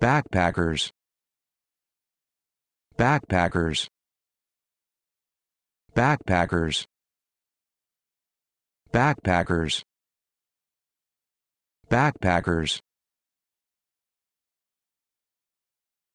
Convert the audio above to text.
backpackers. Backpackers. Backpackers. Backpackers. Backpackers.